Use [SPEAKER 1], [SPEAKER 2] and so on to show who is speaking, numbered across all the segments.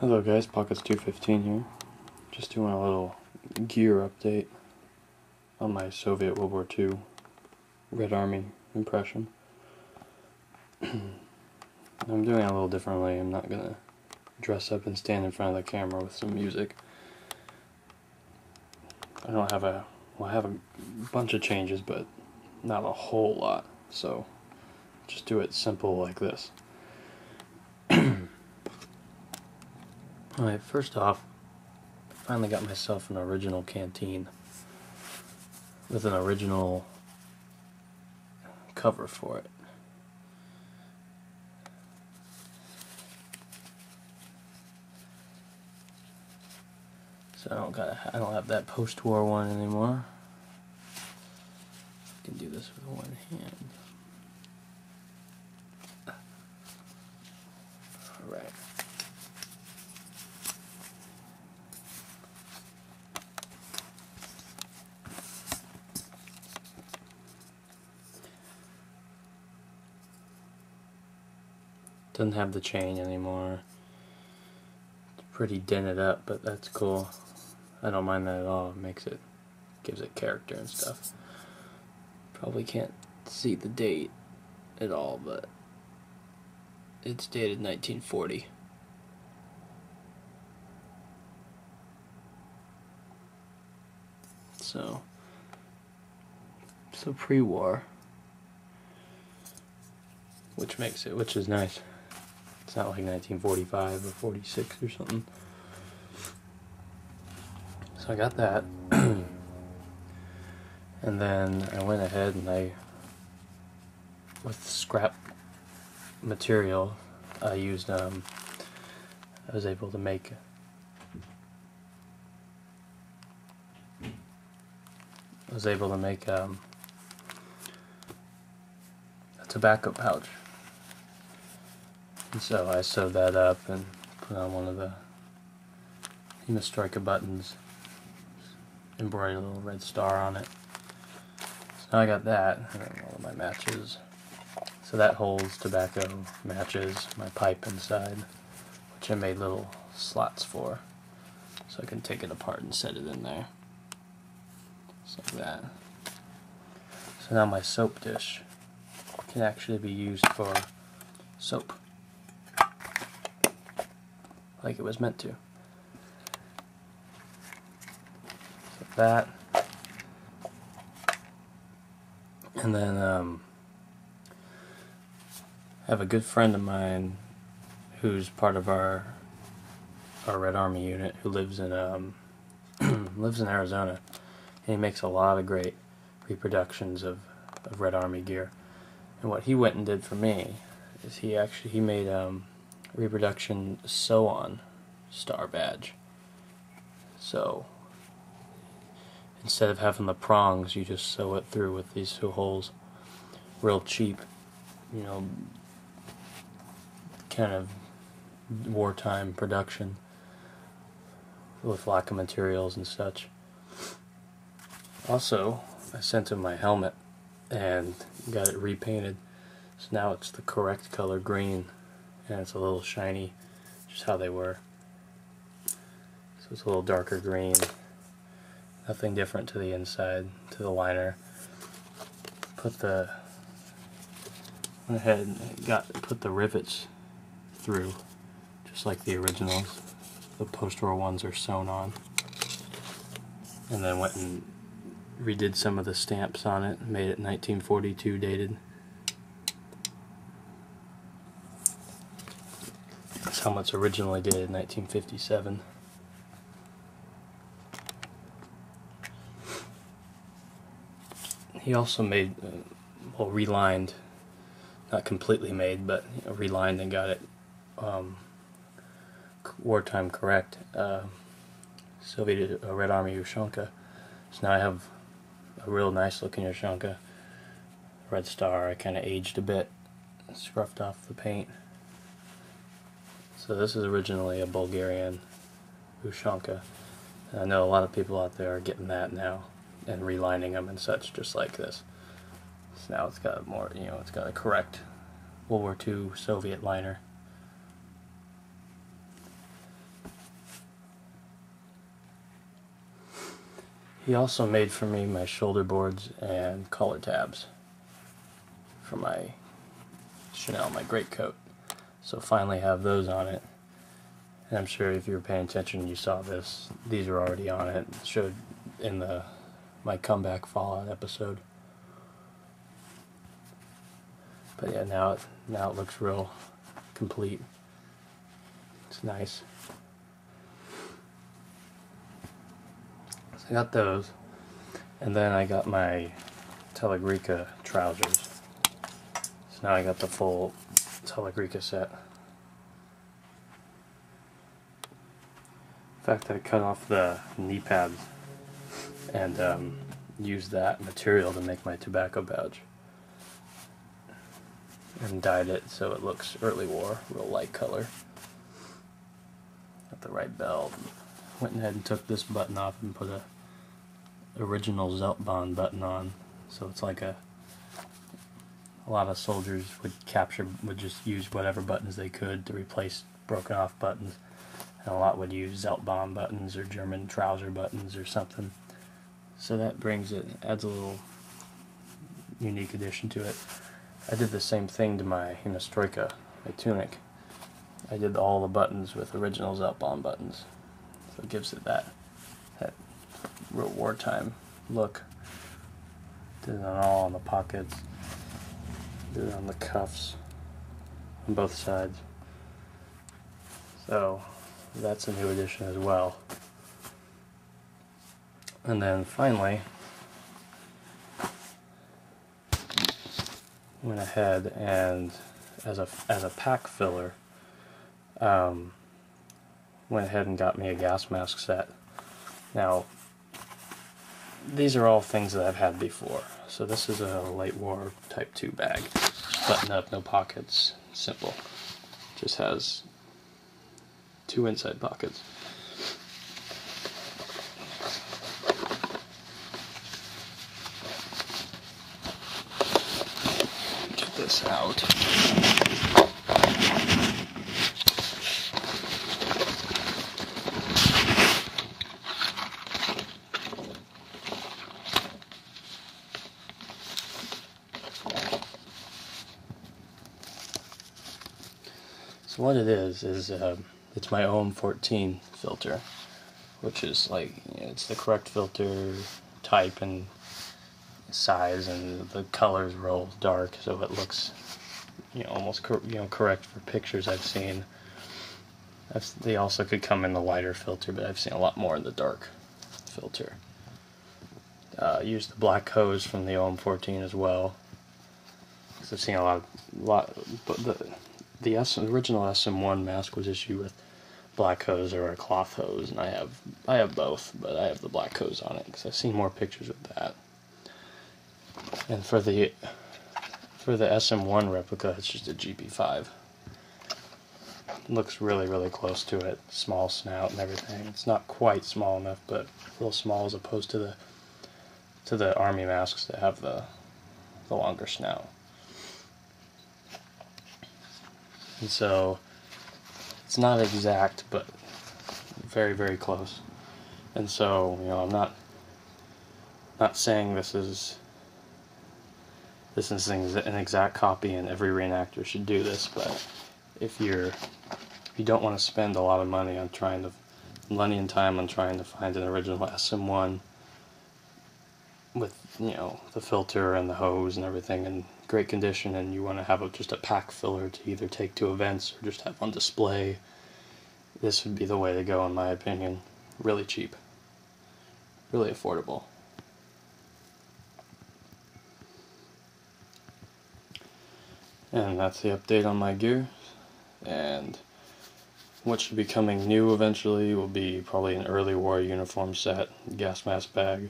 [SPEAKER 1] Hello guys, Pockets 215 here. Just doing a little gear update on my Soviet World War II Red Army impression. I'm doing it a little differently. I'm not gonna dress up and stand in front of the camera with some music. I don't have a well I have a bunch of changes but not a whole lot. So just do it simple like this. Alright, first off, I finally got myself an original canteen with an original cover for it. So I don't got I don't have that post-war one anymore. I can do this with one hand. Alright. Doesn't have the chain anymore. It's pretty dented up, but that's cool. I don't mind that at all. It makes it, gives it character and stuff. Probably can't see the date at all, but it's dated 1940. So, so pre-war, which makes it, which is nice. It's not like 1945 or 46 or something. So I got that. and then I went ahead and I, with scrap material, I used, um, I was able to make I was able to make um, a tobacco pouch and so I sewed that up and put on one of the Striker buttons, embroidered a little red star on it. So now I got that, and all of my matches. So that holds tobacco, matches, my pipe inside, which I made little slots for. So I can take it apart and set it in there. Just like that. So now my soap dish can actually be used for soap like it was meant to. That. And then um, I have a good friend of mine who's part of our our Red Army unit who lives in um, lives in Arizona. And he makes a lot of great reproductions of, of Red Army gear. And what he went and did for me is he actually he made um, reproduction sew on star badge. So instead of having the prongs, you just sew it through with these two holes. Real cheap, you know, kind of wartime production with lack of materials and such. Also, I sent him my helmet and got it repainted. So now it's the correct color green and it's a little shiny, just how they were. So it's a little darker green. Nothing different to the inside, to the liner. Put the went ahead and got put the rivets through, just like the originals. The post-war ones are sewn on. And then went and redid some of the stamps on it, made it 1942 dated. How much originally did in 1957. He also made, uh, well, relined, not completely made, but you know, relined and got it um, wartime correct. Uh, Soviet uh, Red Army Ushanka. So now I have a real nice looking Ushanka. Red Star, I kind of aged a bit, scruffed off the paint. So this is originally a Bulgarian Ushanka. And I know a lot of people out there are getting that now and relining them and such just like this. So now it's got more, you know, it's got a correct World War II Soviet liner. He also made for me my shoulder boards and collar tabs for my shinel, my great coat. So finally have those on it. And I'm sure if you were paying attention, you saw this. These are already on it. showed in the my comeback Fallout episode. But yeah, now it now it looks real complete. It's nice. So I got those, and then I got my telogreika trousers. So now I got the full telogreika set. In fact, I cut off the knee pads and um, used that material to make my tobacco pouch And dyed it so it looks early war, real light color. Got the right belt. Went ahead and took this button off and put a original Zeltbahn button on. So it's like a a lot of soldiers would capture would just use whatever buttons they could to replace broken off buttons. And a lot would use Zeltbahn buttons or German trouser buttons or something. So that brings it adds a little unique addition to it. I did the same thing to my Nastroika my tunic. I did all the buttons with original Zeltbahn buttons. So it gives it that that real wartime look. Did it all on the pockets do it on the cuffs on both sides. So that's a new addition as well. And then finally, went ahead and as a as a pack filler, um, went ahead and got me a gas mask set. Now, these are all things that I've had before. So this is a light war type 2 bag. Button up, no pockets, simple. Just has two inside pockets. Get this out. What it is is uh, it's my own 14 filter, which is like it's the correct filter type and size, and the colors roll dark, so it looks you know almost you know correct for pictures I've seen. They also could come in the lighter filter, but I've seen a lot more in the dark filter. Uh, use the black hose from the OM14 as well. Because I've seen a lot, of, lot, but the the S, original SM1 mask was issued with black hose or a cloth hose, and I have I have both, but I have the black hose on it because I've seen more pictures with that. And for the for the SM1 replica, it's just a GP5. Looks really really close to it, small snout and everything. It's not quite small enough, but a little small as opposed to the to the army masks that have the the longer snout. And so it's not exact, but very, very close. And so, you know, I'm not not saying this is this is an exact copy and every reenactor should do this, but if you're if you don't want to spend a lot of money on trying to money and time on trying to find an original SM1 with you know the filter and the hose and everything in great condition and you want to have a, just a pack filler to either take to events or just have on display this would be the way to go in my opinion. Really cheap. Really affordable. And that's the update on my gear. And what should be coming new eventually will be probably an early war uniform set gas mask bag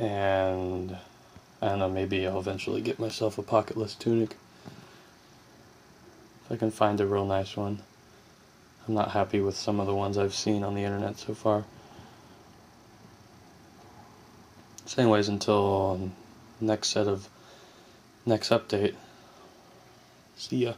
[SPEAKER 1] and I don't know, maybe I'll eventually get myself a pocketless tunic. If I can find a real nice one. I'm not happy with some of the ones I've seen on the internet so far. So anyways, until next set of next update. See ya.